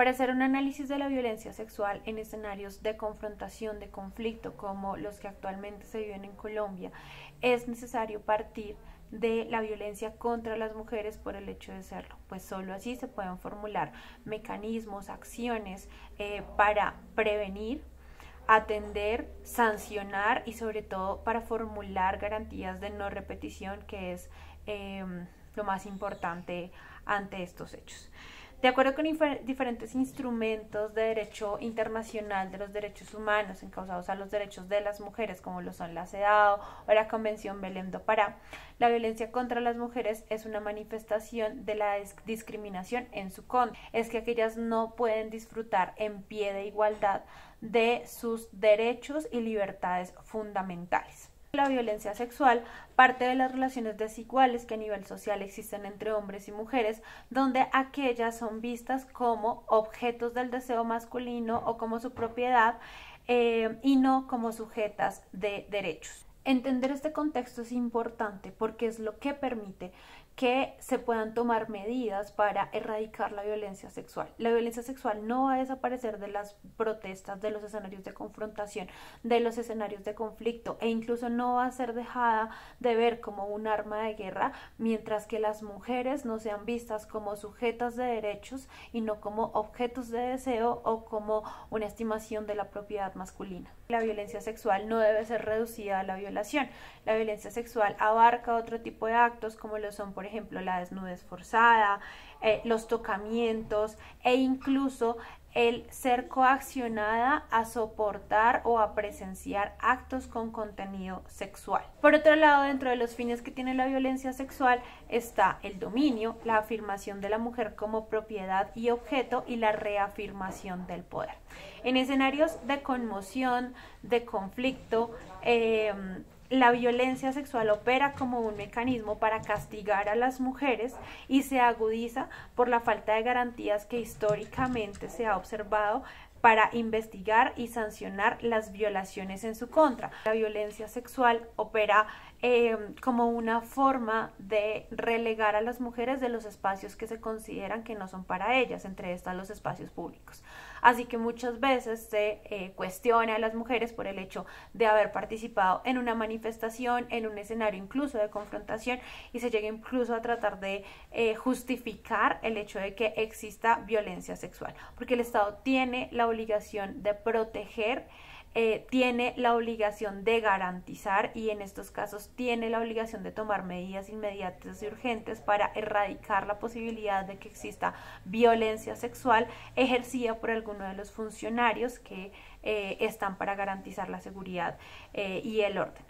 Para hacer un análisis de la violencia sexual en escenarios de confrontación, de conflicto, como los que actualmente se viven en Colombia, es necesario partir de la violencia contra las mujeres por el hecho de serlo, pues solo así se pueden formular mecanismos, acciones eh, para prevenir, atender, sancionar y sobre todo para formular garantías de no repetición, que es eh, lo más importante ante estos hechos. De acuerdo con diferentes instrumentos de derecho internacional de los derechos humanos encausados a los derechos de las mujeres, como lo son la CEDAW o la Convención Belém do Pará, la violencia contra las mujeres es una manifestación de la discriminación en su contra. Es que aquellas no pueden disfrutar en pie de igualdad de sus derechos y libertades fundamentales. La violencia sexual parte de las relaciones desiguales que a nivel social existen entre hombres y mujeres, donde aquellas son vistas como objetos del deseo masculino o como su propiedad eh, y no como sujetas de derechos. Entender este contexto es importante porque es lo que permite que se puedan tomar medidas para erradicar la violencia sexual. La violencia sexual no va a desaparecer de las protestas, de los escenarios de confrontación, de los escenarios de conflicto e incluso no va a ser dejada de ver como un arma de guerra mientras que las mujeres no sean vistas como sujetas de derechos y no como objetos de deseo o como una estimación de la propiedad masculina. La violencia sexual no debe ser reducida a la violación. La violencia sexual abarca otro tipo de actos como lo son, por ejemplo, la desnudez forzada, eh, los tocamientos e incluso el ser coaccionada a soportar o a presenciar actos con contenido sexual. Por otro lado, dentro de los fines que tiene la violencia sexual está el dominio, la afirmación de la mujer como propiedad y objeto y la reafirmación del poder. En escenarios de conmoción, de conflicto, eh, la violencia sexual opera como un mecanismo para castigar a las mujeres y se agudiza por la falta de garantías que históricamente se ha observado para investigar y sancionar las violaciones en su contra. La violencia sexual opera eh, como una forma de relegar a las mujeres de los espacios que se consideran que no son para ellas, entre estas los espacios públicos. Así que muchas veces se eh, cuestiona a las mujeres por el hecho de haber participado en una manifestación, en un escenario incluso de confrontación y se llega incluso a tratar de eh, justificar el hecho de que exista violencia sexual, porque el Estado tiene la obligación de proteger eh, tiene la obligación de garantizar y en estos casos tiene la obligación de tomar medidas inmediatas y urgentes para erradicar la posibilidad de que exista violencia sexual ejercida por alguno de los funcionarios que eh, están para garantizar la seguridad eh, y el orden.